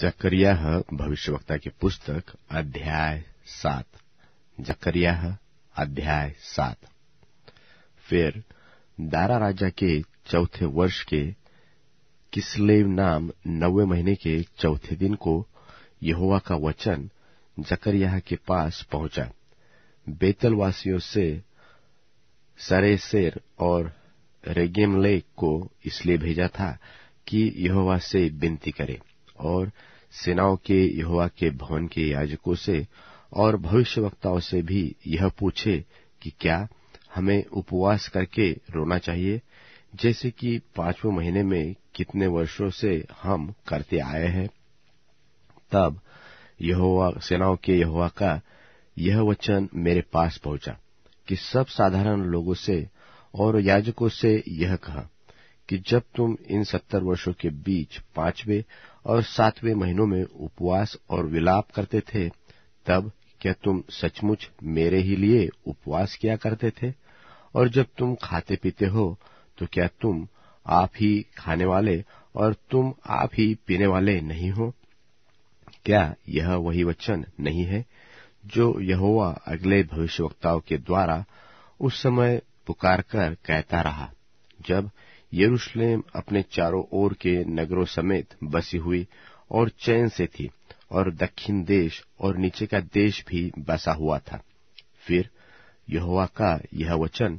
जकरिया भविष्यवक्ता की पुस्तक, अध्याय सात। जकरिया अध्याय सात। फिर, दारा राजा के चौथे वर्ष के किसलेव नाम नवे महीने के चौथे दिन को यहोवा का वचन जकरिया के पास पहुँचा। बेतल वासियों से, सरेसेर और रेगेमलेक को इसलिए भेजा था कि यहोवा से विनती करे। और सेनाओं के यहोवा के भवन के याजकों से और भविष्यवक्ताओं से भी यह पूछे कि क्या हमें उपवास करके रोना चाहिए, जैसे कि पाँचवें महीने में कितने वर्षों से हम करते आए हैं। तब यहोवा, सेनाओं के यहोवा का यह वचन मेरे पास पहुँचा कि सब साधारण लोगों से और याजकों से यह कहा कि जब तुम इन सत्तर वर्षों के बीच पाँचवें और सातवें महीनों में उपवास और विलाप करते थे, तब क्या तुम सचमुच मेरे ही लिए उपवास किया करते थे? और जब तुम खाते पीते हो तो क्या तुम आप ही खाने वाले और तुम आप ही पीने वाले नहीं हो? क्या यह वही वचन नहीं है जो यहोवा अगले भविष्यवक्ताओं के द्वारा उस समय पुकार कर कहता रहा, जब यरूशलेम अपने चारों ओर के नगरों समेत बसी हुई और चैन से थी और दक्षिण देश और नीचे का देश भी बसा हुआ था। फिर यहोवा का यह वचन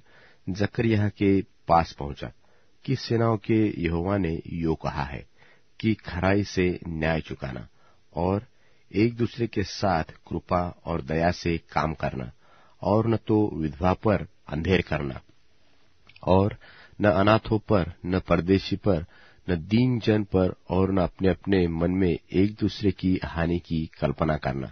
जकरिया के पास पहुँचा कि सेनाओं के यहोवा ने यो कहा है कि खराई से न्याय चुकाना और एक दूसरे के साथ कृपा और दया से काम करना और न तो विधवा पर अंधेर करना और न अनाथों पर, न परदेशी पर, न दीन जन पर और न अपने अपने मन में एक दूसरे की हानि की कल्पना करना।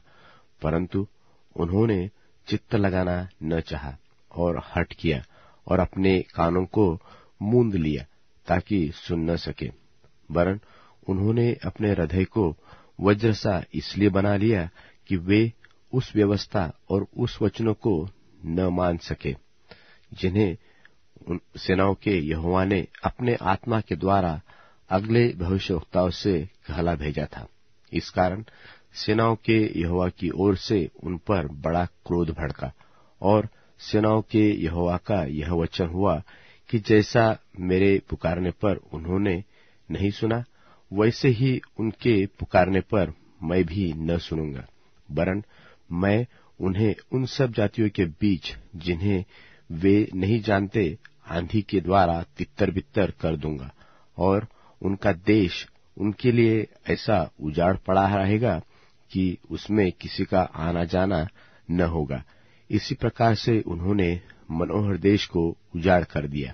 परंतु उन्होंने चित्त लगाना न चाहा और हट किया और अपने कानों को मूंद लिया ताकि सुन न सके। वरन उन्होंने अपने हृदय को वज्र सा इसलिए बना लिया कि वे उस व्यवस्था और उस वचनों को न मान सके, जिन्हें सेनाओं के यहुआ ने अपने आत्मा के द्वारा अगले भविष्यवक्ताओं से कहला भेजा था। इस कारण सेनाओं के यहोवा की ओर से उन पर बड़ा क्रोध भड़का और सेनाओं के यहोवा का यह वचन हुआ कि जैसा मेरे पुकारने पर उन्होंने नहीं सुना, वैसे ही उनके पुकारने पर मैं भी न सुनूँगा, वरन मैं उन्हें उन सब जातियों के बीच जिन्हें वे नहीं जानते, आंधी के द्वारा तितर बितर कर दूँगा। और उनका देश उनके लिए ऐसा उजाड़ पड़ा रहेगा कि उसमें किसी का आना जाना न होगा। इसी प्रकार से उन्होंने मनोहर देश को उजाड़ कर दिया।